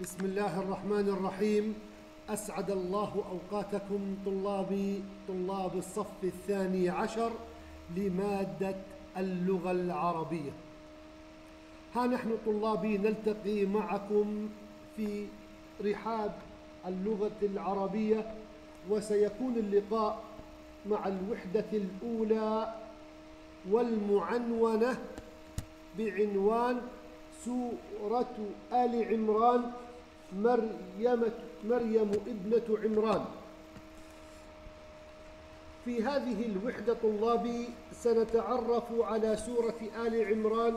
بسم الله الرحمن الرحيم. أسعد الله أوقاتكم طلابي طلاب الصف الثاني عشر لمادة اللغة العربية. ها نحن طلابي نلتقي معكم في رحاب اللغة العربية وسيكون اللقاء مع الوحدة الأولى والمعنونة بعنوان سورة آل عمران مريم مريم ابنة عمران. في هذه الوحدة طلابي سنتعرف على سورة آل عمران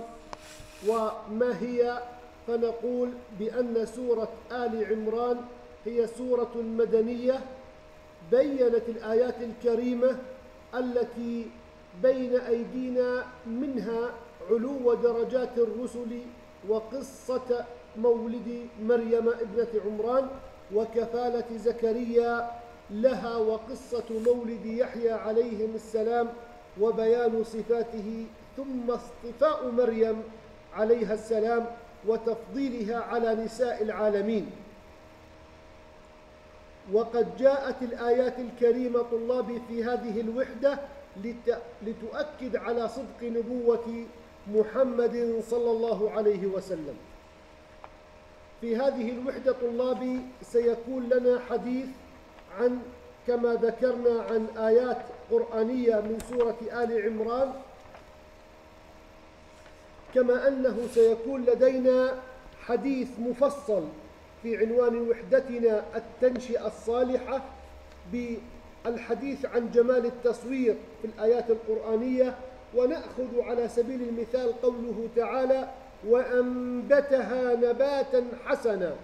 وما هي؟ فنقول بأن سورة آل عمران هي سورة مدنية بينت الآيات الكريمة التي بين أيدينا منها علو درجات الرسل وقصة مولد مريم ابنة عمران وكفالة زكريا لها وقصة مولد يحيى عليهم السلام وبيان صفاته ثم اصطفاء مريم عليها السلام وتفضيلها على نساء العالمين. وقد جاءت الآيات الكريمة طلابي في هذه الوحدة لتؤكد على صدق نبوة محمد صلى الله عليه وسلم. في هذه الوحدة طلابي سيكون لنا حديث عن كما ذكرنا عن آيات قرآنية من سورة آل عمران كما أنه سيكون لدينا حديث مفصل في عنوان وحدتنا التنشئة الصالحة بالحديث عن جمال التصوير في الآيات القرآنية ونأخذ على سبيل المثال قوله تعالى وأنبتها نباتا حسنا.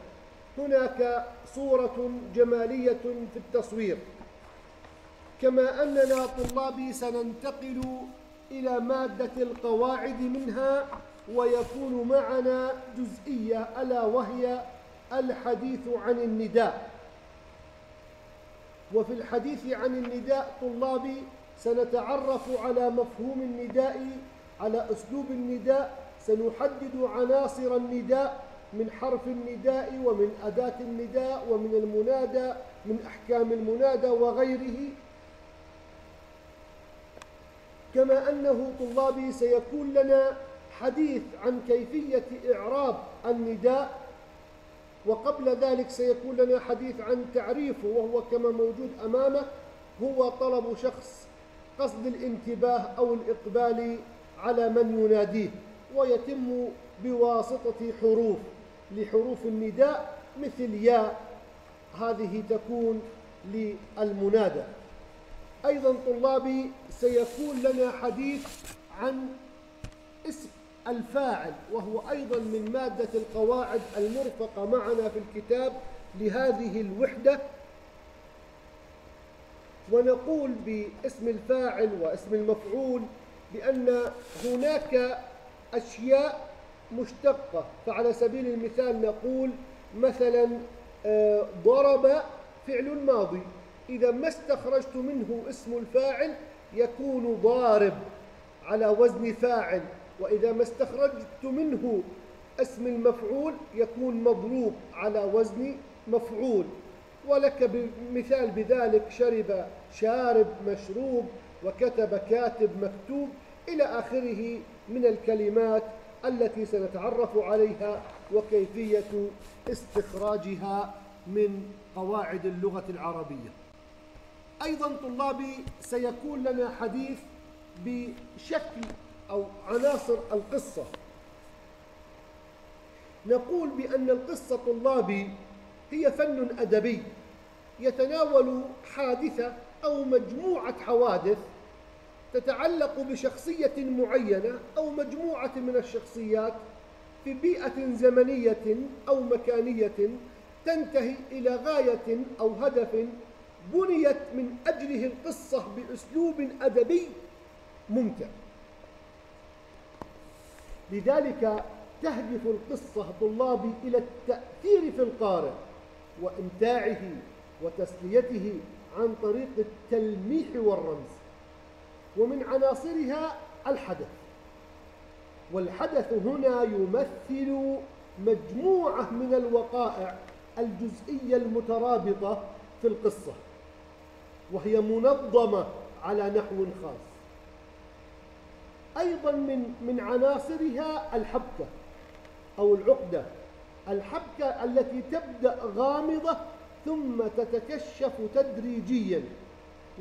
هناك صورة جمالية في التصوير. كما أننا طلابي سننتقل إلى مادة القواعد منها ويكون معنا جزئية ألا وهي الحديث عن النداء. وفي الحديث عن النداء طلابي سنتعرف على مفهوم النداء على أسلوب النداء. سنحدد عناصر النداء من حرف النداء ومن أداة النداء ومن المنادى من أحكام المنادى وغيره. كما أنه طلابي سيكون لنا حديث عن كيفية إعراب النداء. وقبل ذلك سيكون لنا حديث عن تعريفه وهو كما موجود أمامك هو طلب شخص قصد الانتباه أو الإقبال على من يناديه ويتم بواسطة حروف لحروف النداء مثل يا هذه تكون للمنادى. أيضا طلابي سيكون لنا حديث عن اسم الفاعل وهو أيضا من مادة القواعد المرفقة معنا في الكتاب لهذه الوحدة ونقول باسم الفاعل واسم المفعول بأن هناك أشياء مشتقة فعلى سبيل المثال نقول مثلا آه، ضرب فعل ماضي. إذا ما استخرجت منه اسم الفاعل يكون ضارب على وزن فاعل وإذا ما استخرجت منه اسم المفعول يكون مضروب على وزن مفعول. ولك بمثال بذلك شرب شارب مشروب وكتب كاتب مكتوب إلى آخره من الكلمات التي سنتعرف عليها وكيفية استخراجها من قواعد اللغة العربية. أيضا طلابي سيكون لنا حديث بشكل أو عناصر القصة. نقول بأن القصة طلابي هي فن أدبي يتناول حادثة أو مجموعة حوادث تتعلق بشخصية معينة أو مجموعة من الشخصيات في بيئة زمنية أو مكانية تنتهي إلى غاية أو هدف بنيت من أجله القصة بأسلوب أدبي ممتع. لذلك تهدف القصة طلابي إلى التأثير في القارئ. وإمتاعه وتسليته عن طريق التلميح والرمز ومن عناصرها الحدث. والحدث هنا يمثل مجموعة من الوقائع الجزئية المترابطة في القصة وهي منظمة على نحو خاص. أيضا من من عناصرها الحبكة أو العقدة. الحبكة التي تبدأ غامضة ثم تتكشف تدريجيا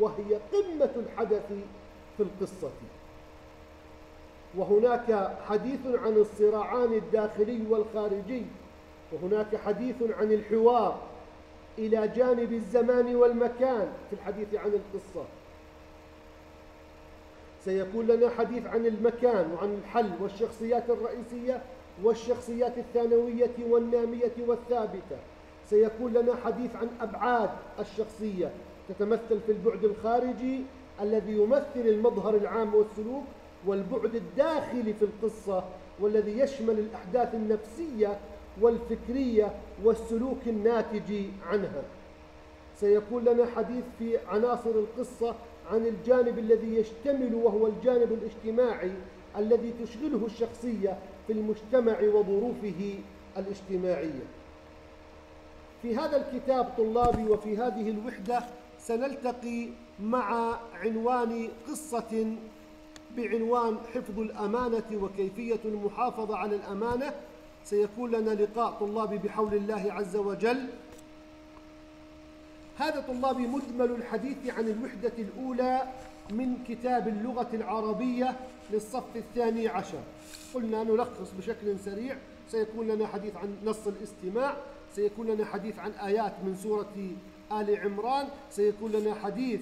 وهي قمة الحدث في القصة. وهناك حديث عن الصراعان الداخلي والخارجي وهناك حديث عن الحوار إلى جانب الزمان والمكان في الحديث عن القصة. سيكون لنا حديث عن المكان وعن الحل والشخصيات الرئيسية والشخصيات الثانوية والنامية والثابتة. سيكون لنا حديث عن أبعاد الشخصية. تتمثل في البعد الخارجي الذي يمثل المظهر العام والسلوك والبعد الداخلي في القصة والذي يشمل الأحداث النفسية والفكرية والسلوك الناتج عنها. سيكون لنا حديث في عناصر القصة عن الجانب الذي يشتمل وهو الجانب الاجتماعي الذي تشغله الشخصية في المجتمع وظروفه الاجتماعية. في هذا الكتاب طلابي وفي هذه الوحدة سنلتقي مع عنوان قصة بعنوان حفظ الأمانة وكيفية المحافظة على الأمانة. سيكون لنا لقاء طلابي بحول الله عز وجل. هذا طلابي مجمل الحديث عن الوحدة الأولى من كتاب اللغة العربية للصف الثاني عشر. قلنا نلخص بشكل سريع. سيكون لنا حديث عن نص الاستماع. سيكون لنا حديث عن آيات من سورة آل عمران. سيكون لنا حديث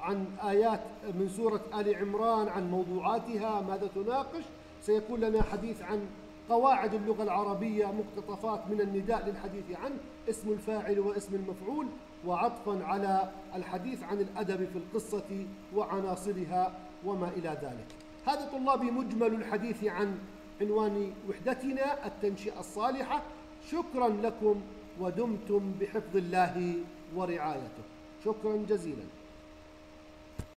عن آيات من سورة آل عمران عن موضوعاتها ماذا تناقش. سيكون لنا حديث عن قواعد اللغة العربية مقتطفات من النداء للحديث عنه اسم الفاعل واسم المفعول. وعطفا على الحديث عن الأدب في القصة وعناصرها وما إلى ذلك. هذا طلابي مجمل الحديث عن عنوان وحدتنا التنشئة الصالحة. شكرا لكم ودمتم بحفظ الله ورعايته. شكرا جزيلا.